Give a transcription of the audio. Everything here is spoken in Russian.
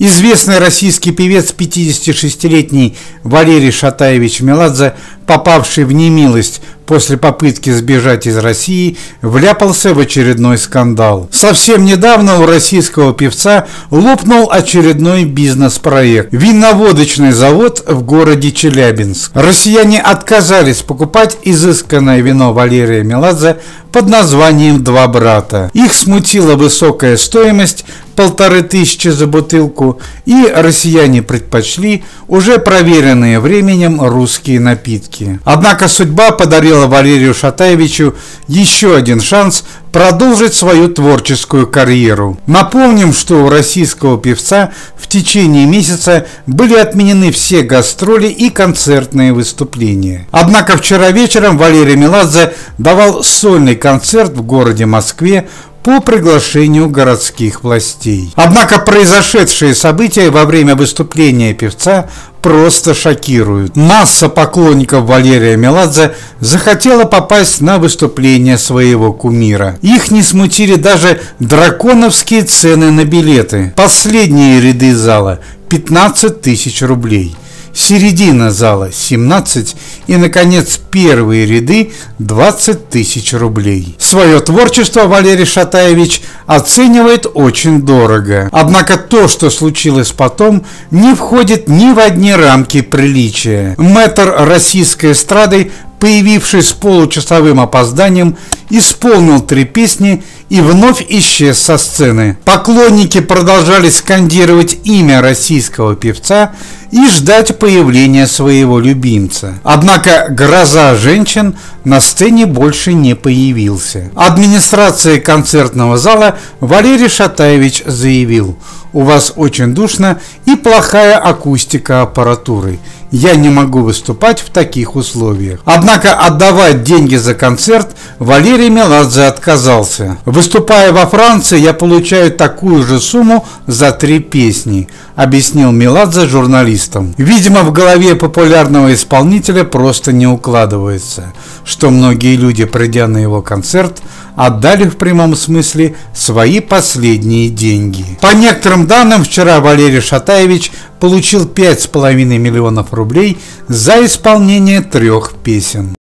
Известный российский певец 56-летний Валерий Шатаевич Меладзе, попавший в немилость после попытки сбежать из России, вляпался в очередной скандал. Совсем недавно у российского певца лопнул очередной бизнес-проект – винноводочный завод в городе Челябинск. Россияне отказались покупать изысканное вино Валерия Меладзе под названием «Два брата». Их смутила высокая стоимость полторы тысячи за бутылку, и россияне предпочли уже проверенные временем русские напитки. Однако судьба подарила Валерию Шатаевичу еще один шанс продолжить свою творческую карьеру. Напомним, что у российского певца в течение месяца были отменены все гастроли и концертные выступления. Однако вчера вечером Валерий Меладзе давал сольный концерт в городе Москве по приглашению городских властей. Однако произошедшие события во время выступления певца просто шокируют. Масса поклонников Валерия Меладзе захотела попасть на выступление своего кумира. Их не смутили даже драконовские цены на билеты. Последние ряды зала 15 тысяч рублей – середина зала 17 и, наконец, первые ряды 20 тысяч рублей. Свое творчество Валерий Шатаевич оценивает очень дорого. Однако то, что случилось потом, не входит ни в одни рамки приличия. Мэтр российской эстрады появившись с получасовым опозданием, исполнил три песни и вновь исчез со сцены. Поклонники продолжали скандировать имя российского певца и ждать появления своего любимца. Однако гроза женщин на сцене больше не появился. Администрация концертного зала Валерий Шатаевич заявил, у вас очень душно и плохая акустика аппаратуры. Я не могу выступать в таких условиях. Однако отдавать деньги за концерт Валерий Меладзе отказался. Выступая во Франции, я получаю такую же сумму за три песни, объяснил Меладзе журналистам. Видимо, в голове популярного исполнителя просто не укладывается, что многие люди, придя на его концерт, отдали в прямом смысле свои последние деньги. По некоторым данным, вчера Валерий Шатаевич получил 5,5 миллионов рублей за исполнение трех песен.